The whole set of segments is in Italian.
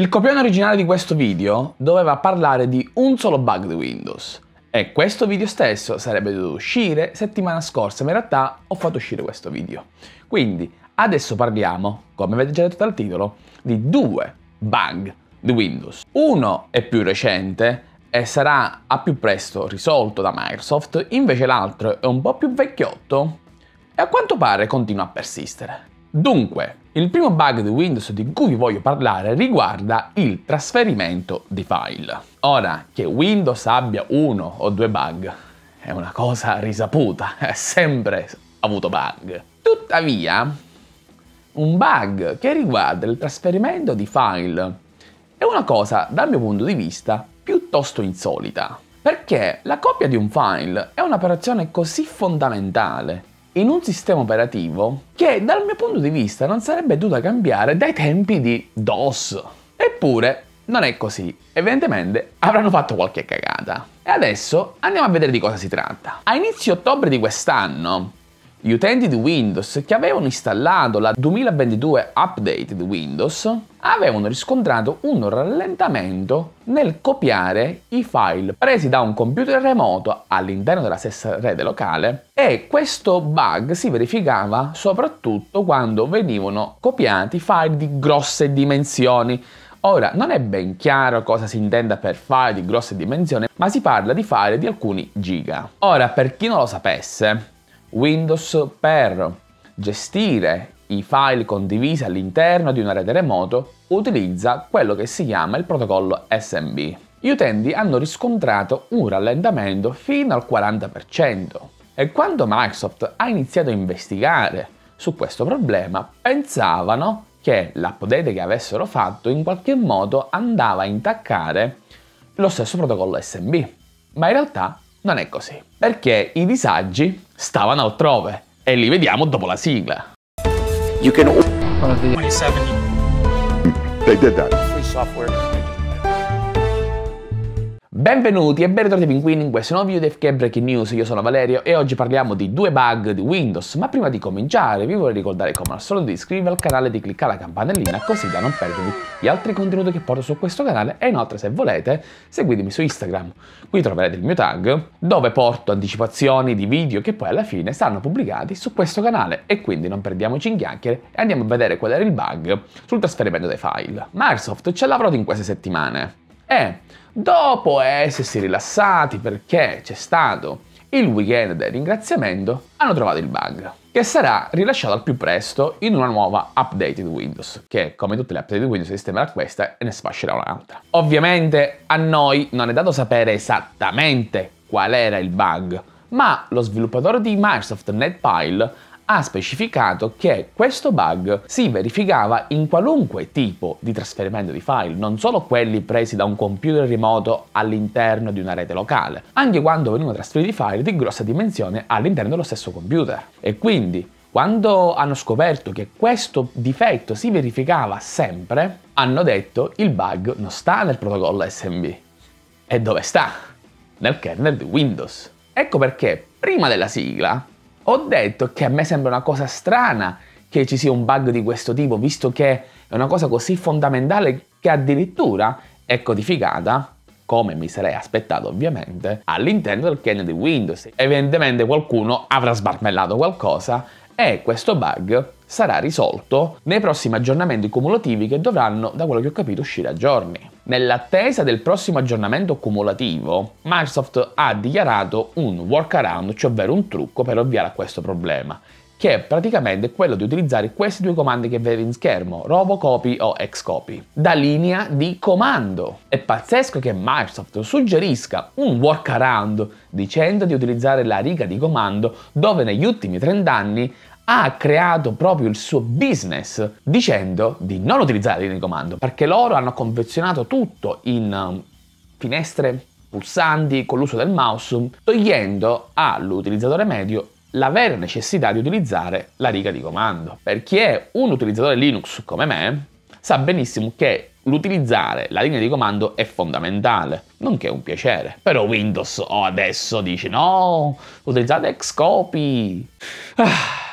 Il copione originale di questo video doveva parlare di un solo bug di Windows e questo video stesso sarebbe dovuto uscire settimana scorsa, ma in realtà ho fatto uscire questo video. Quindi adesso parliamo, come avete già detto dal titolo, di due bug di Windows. Uno è più recente e sarà a più presto risolto da Microsoft, invece l'altro è un po' più vecchiotto e a quanto pare continua a persistere. Dunque, il primo bug di Windows di cui vi voglio parlare riguarda il trasferimento di file. Ora, che Windows abbia uno o due bug è una cosa risaputa, è sempre avuto bug. Tuttavia, un bug che riguarda il trasferimento di file è una cosa, dal mio punto di vista, piuttosto insolita. Perché la copia di un file è un'operazione così fondamentale in un sistema operativo che dal mio punto di vista non sarebbe dovuta cambiare dai tempi di DOS. Eppure non è così, evidentemente avranno fatto qualche cagata. E adesso andiamo a vedere di cosa si tratta. A inizio ottobre di quest'anno gli utenti di Windows che avevano installato la 2022 update di Windows avevano riscontrato un rallentamento nel copiare i file presi da un computer remoto all'interno della stessa rete locale e questo bug si verificava soprattutto quando venivano copiati file di grosse dimensioni Ora, non è ben chiaro cosa si intenda per file di grosse dimensioni, ma si parla di file di alcuni giga. Ora, per chi non lo sapesse, Windows per gestire i file condivisi all'interno di una rete remoto utilizza quello che si chiama il protocollo SMB. Gli utenti hanno riscontrato un rallentamento fino al 40% e quando Microsoft ha iniziato a investigare su questo problema pensavano che l'update che avessero fatto in qualche modo andava a intaccare lo stesso protocollo SMB, ma in realtà non è così, perché i disagi stavano altrove e li vediamo dopo la sigla. You can 27 They did that. Free software. Benvenuti e ben ritrovati pinguini in questo nuovo video di FK Breaking News, io sono Valerio e oggi parliamo di due bug di Windows, ma prima di cominciare vi vorrei ricordare come al solito di iscrivervi al canale e di cliccare la campanellina così da non perdervi gli altri contenuti che porto su questo canale. E inoltre se volete seguitemi su Instagram, qui troverete il mio tag dove porto anticipazioni di video che poi alla fine saranno pubblicati su questo canale. E quindi non perdiamoci in chiacchiere e andiamo a vedere qual era il bug sul trasferimento dei file. Microsoft ci ha lavorato in queste settimane. E dopo essersi rilassati perché c'è stato il weekend del ringraziamento, hanno trovato il bug, che sarà rilasciato al più presto in una nuova update di Windows, che come tutte le update di Windows sistemerà questa e ne sfascerà un'altra. Ovviamente a noi non è dato sapere esattamente qual era il bug, ma lo sviluppatore di Microsoft NetPile ha specificato che questo bug si verificava in qualunque tipo di trasferimento di file, non solo quelli presi da un computer remoto all'interno di una rete locale, anche quando venivano trasferiti file di grossa dimensione all'interno dello stesso computer. E quindi, quando hanno scoperto che questo difetto si verificava sempre, hanno detto il bug non sta nel protocollo SMB. E dove sta? Nel kernel di Windows. Ecco perché prima della sigla ho detto che a me sembra una cosa strana che ci sia un bug di questo tipo, visto che è una cosa così fondamentale che addirittura è codificata come mi sarei aspettato ovviamente, all'interno del kernel di Windows. Evidentemente qualcuno avrà sbarmellato qualcosa e questo bug sarà risolto nei prossimi aggiornamenti cumulativi che dovranno, da quello che ho capito, uscire a giorni. Nell'attesa del prossimo aggiornamento cumulativo, Microsoft ha dichiarato un workaround, cioè ovvero un trucco per ovviare a questo problema, che è praticamente quello di utilizzare questi due comandi che vedete in schermo, robocopy o xcopy, da linea di comando. È pazzesco che Microsoft suggerisca un workaround dicendo di utilizzare la riga di comando dove negli ultimi 30 anni ha creato proprio il suo business dicendo di non utilizzare la linea di comando perché loro hanno confezionato tutto in um, finestre pulsanti con l'uso del mouse togliendo all'utilizzatore medio la vera necessità di utilizzare la riga di comando. Per chi è un utilizzatore Linux come me, sa benissimo che l'utilizzare la linea di comando è fondamentale, nonché un piacere. Però Windows oh, adesso dice no, utilizzate Xcopy. Ah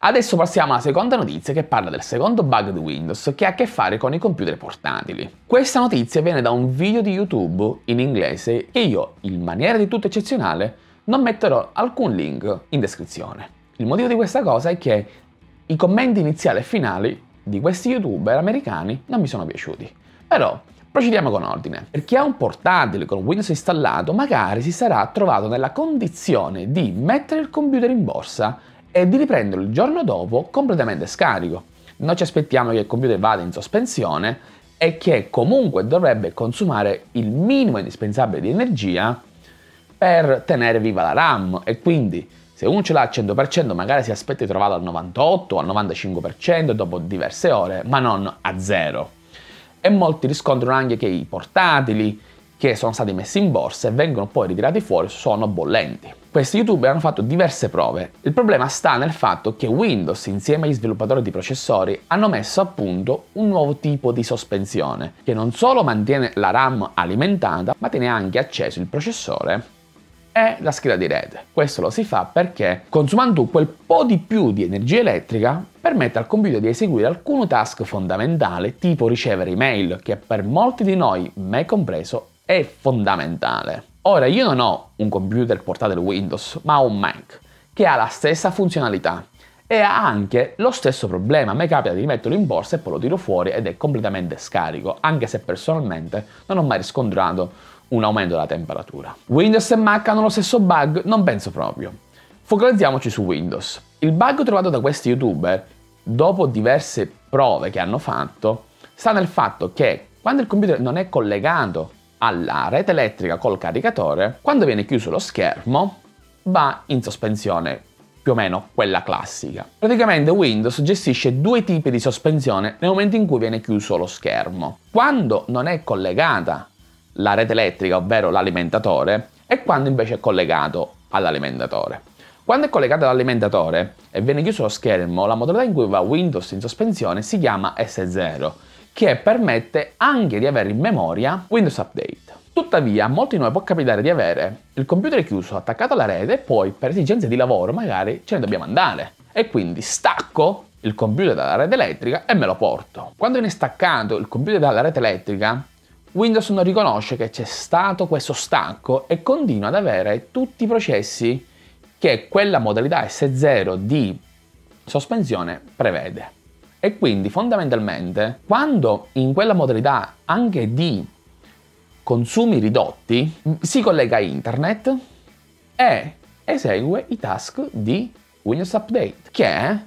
Adesso passiamo alla seconda notizia che parla del secondo bug di Windows che ha a che fare con i computer portatili. Questa notizia viene da un video di YouTube in inglese che io, in maniera di tutto eccezionale, non metterò alcun link in descrizione. Il motivo di questa cosa è che i commenti iniziali e finali di questi youtuber americani non mi sono piaciuti. Però procediamo con ordine. Per chi ha un portatile con Windows installato, magari si sarà trovato nella condizione di mettere il computer in borsa e di riprenderlo il giorno dopo completamente scarico. Noi ci aspettiamo che il computer vada in sospensione e che comunque dovrebbe consumare il minimo indispensabile di energia per tenere viva la RAM e quindi se uno ce l'ha al 100% magari si aspetta di trovarlo al 98 o al 95% dopo diverse ore, ma non a zero. E molti riscontrano anche che i portatili che sono stati messi in borsa e vengono poi ritirati fuori sono bollenti. Questi youtuber hanno fatto diverse prove. Il problema sta nel fatto che Windows insieme agli sviluppatori di processori hanno messo a punto un nuovo tipo di sospensione che non solo mantiene la RAM alimentata ma tiene anche acceso il processore è la scheda di rete. Questo lo si fa perché consumando quel po' di più di energia elettrica permette al computer di eseguire alcune task fondamentali tipo ricevere email che per molti di noi, me compreso, è fondamentale. Ora io non ho un computer portatile Windows ma ho un Mac che ha la stessa funzionalità e ha anche lo stesso problema. A me capita di metterlo in borsa e poi lo tiro fuori ed è completamente scarico, anche se personalmente non ho mai riscontrato un aumento della temperatura. Windows e Mac hanno lo stesso bug? Non penso proprio. Focalizziamoci su Windows. Il bug trovato da questi youtuber, dopo diverse prove che hanno fatto, sta nel fatto che quando il computer non è collegato alla rete elettrica col caricatore, quando viene chiuso lo schermo, va in sospensione più o meno quella classica. Praticamente Windows gestisce due tipi di sospensione nel momento in cui viene chiuso lo schermo. Quando non è collegata la rete elettrica, ovvero l'alimentatore, e quando invece è collegato all'alimentatore. Quando è collegato all'alimentatore e viene chiuso lo schermo, la modalità in cui va Windows in sospensione si chiama S0, che permette anche di avere in memoria Windows Update. Tuttavia, a molti di noi può capitare di avere il computer chiuso attaccato alla rete e poi per esigenze di lavoro magari ce ne dobbiamo andare. E quindi stacco il computer dalla rete elettrica e me lo porto. Quando viene staccato il computer dalla rete elettrica, Windows non riconosce che c'è stato questo stacco e continua ad avere tutti i processi che quella modalità S0 di sospensione prevede. E quindi fondamentalmente quando in quella modalità anche di consumi ridotti si collega a internet e esegue i task di Windows Update che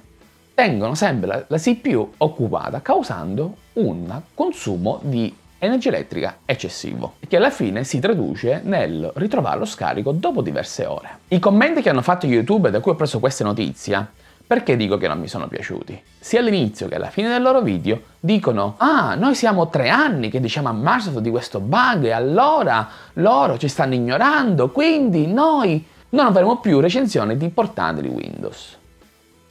tengono sempre la, la CPU occupata causando un consumo di energia elettrica eccessivo, che alla fine si traduce nel ritrovare lo scarico dopo diverse ore. I commenti che hanno fatto YouTube da cui ho preso queste notizie perché dico che non mi sono piaciuti? Sia all'inizio che alla fine del loro video dicono Ah, noi siamo tre anni che diciamo a Microsoft di questo bug e allora loro ci stanno ignorando, quindi noi non avremo più recensioni di portatili Windows.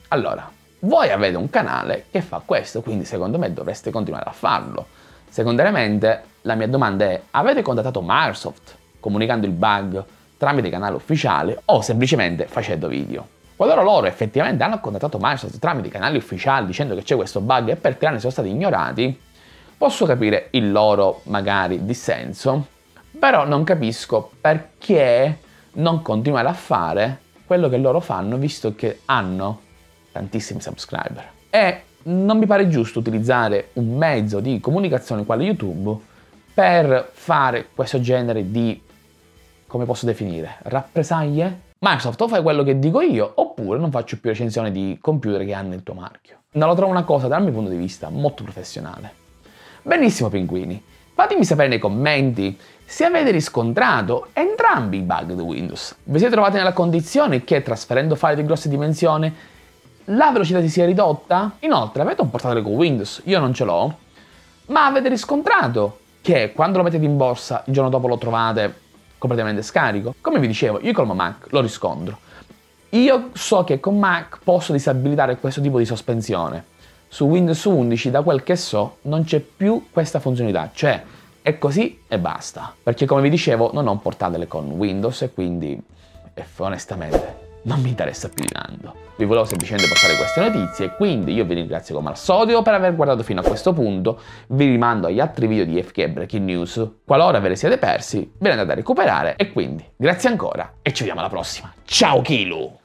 Allora, voi avete un canale che fa questo, quindi secondo me dovreste continuare a farlo. Secondariamente, la mia domanda è, avete contattato Microsoft comunicando il bug tramite canale ufficiale o semplicemente facendo video? Qualora loro effettivamente hanno contattato Microsoft tramite canali ufficiali dicendo che c'è questo bug e per tre anni sono stati ignorati, posso capire il loro magari dissenso, però non capisco perché non continuare a fare quello che loro fanno visto che hanno tantissimi subscriber. E non mi pare giusto utilizzare un mezzo di comunicazione quale YouTube per fare questo genere di, come posso definire, rappresaglie? Microsoft o fai quello che dico io oppure non faccio più recensioni di computer che hanno il tuo marchio. Non lo trovo una cosa dal mio punto di vista molto professionale. Benissimo pinguini, fatemi sapere nei commenti se avete riscontrato entrambi i bug di Windows. Vi siete trovati nella condizione che trasferendo file di grosse dimensioni la velocità si sia ridotta? Inoltre avete un portatile con Windows, io non ce l'ho, ma avete riscontrato che quando lo mettete in borsa il giorno dopo lo trovate completamente scarico? Come vi dicevo, io col Mac lo riscontro. Io so che con Mac posso disabilitare questo tipo di sospensione. Su Windows 11, da quel che so, non c'è più questa funzionalità, cioè è così e basta. Perché come vi dicevo non ho un portatile con Windows e quindi onestamente non mi interessa più di tanto. Vi volevo semplicemente portare queste notizie, quindi io vi ringrazio come al solito per aver guardato fino a questo punto, vi rimando agli altri video di FK Breaking News, qualora ve li siete persi, ve li andate a recuperare e quindi grazie ancora e ci vediamo alla prossima. Ciao Kilu!